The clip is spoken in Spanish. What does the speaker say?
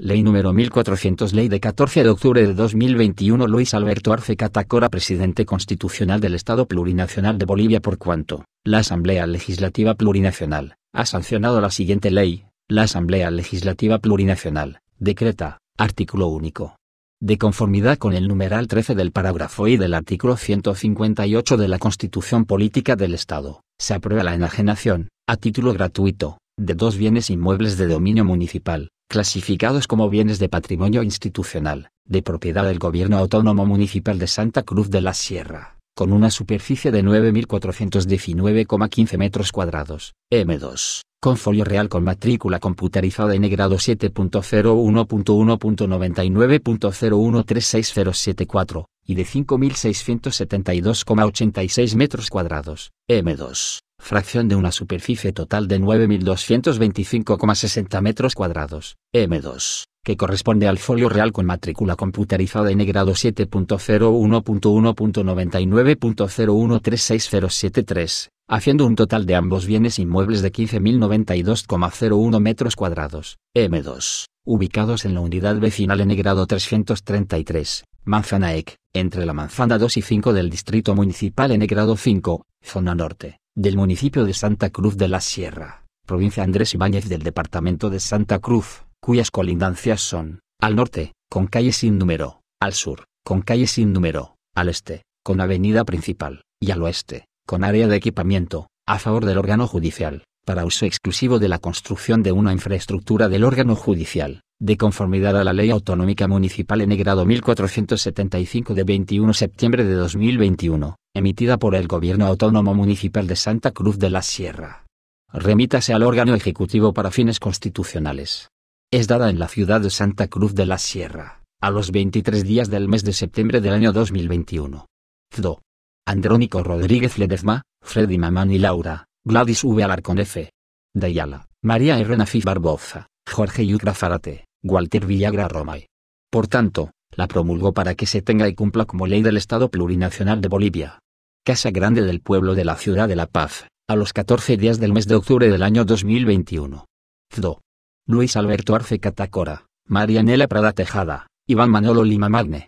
Ley número 1400 Ley de 14 de octubre de 2021 Luis Alberto Arce Catacora Presidente Constitucional del Estado Plurinacional de Bolivia por cuanto, la Asamblea Legislativa Plurinacional, ha sancionado la siguiente ley, la Asamblea Legislativa Plurinacional, decreta, artículo único. De conformidad con el numeral 13 del parágrafo y del artículo 158 de la Constitución Política del Estado, se aprueba la enajenación, a título gratuito, de dos bienes inmuebles de dominio municipal, clasificados como bienes de patrimonio institucional, de propiedad del Gobierno Autónomo Municipal de Santa Cruz de la Sierra, con una superficie de 9.419,15 metros cuadrados, M2, con folio real con matrícula computarizada en grado 7.01.1.99.0136074, y de 5.672,86 metros cuadrados, M2 fracción de una superficie total de 9.225,60 metros cuadrados, M2, que corresponde al folio real con matrícula computarizada en grado 7.01.1.99.0136073, haciendo un total de ambos bienes inmuebles de 15.092,01 metros cuadrados, M2, ubicados en la unidad vecinal en grado 333, Manzana EC, entre la manzana 2 y 5 del distrito municipal en grado 5, zona norte del municipio de Santa Cruz de la Sierra, provincia Andrés Ibáñez del departamento de Santa Cruz, cuyas colindancias son, al norte, con calle sin número, al sur, con calle sin número, al este, con avenida principal, y al oeste, con área de equipamiento, a favor del órgano judicial, para uso exclusivo de la construcción de una infraestructura del órgano judicial, de conformidad a la Ley Autonómica Municipal en grado 1475 de 21 septiembre de 2021, emitida por el Gobierno Autónomo Municipal de Santa Cruz de la Sierra. Remítase al órgano ejecutivo para fines constitucionales. Es dada en la ciudad de Santa Cruz de la Sierra, a los 23 días del mes de septiembre del año 2021. CDO. Andrónico Rodríguez Ledezma, Freddy Mamán y Laura, Gladys V. Alarcón F. Dayala, María R. Nafis Barboza, Jorge Yucra Farate, Walter Villagra Romay. Por tanto, la promulgó para que se tenga y cumpla como ley del Estado Plurinacional de Bolivia. Casa Grande del Pueblo de la Ciudad de La Paz, a los 14 días del mes de octubre del año 2021. CDO. Luis Alberto Arce Catacora, Marianela Prada Tejada, Iván Manolo Lima Magne,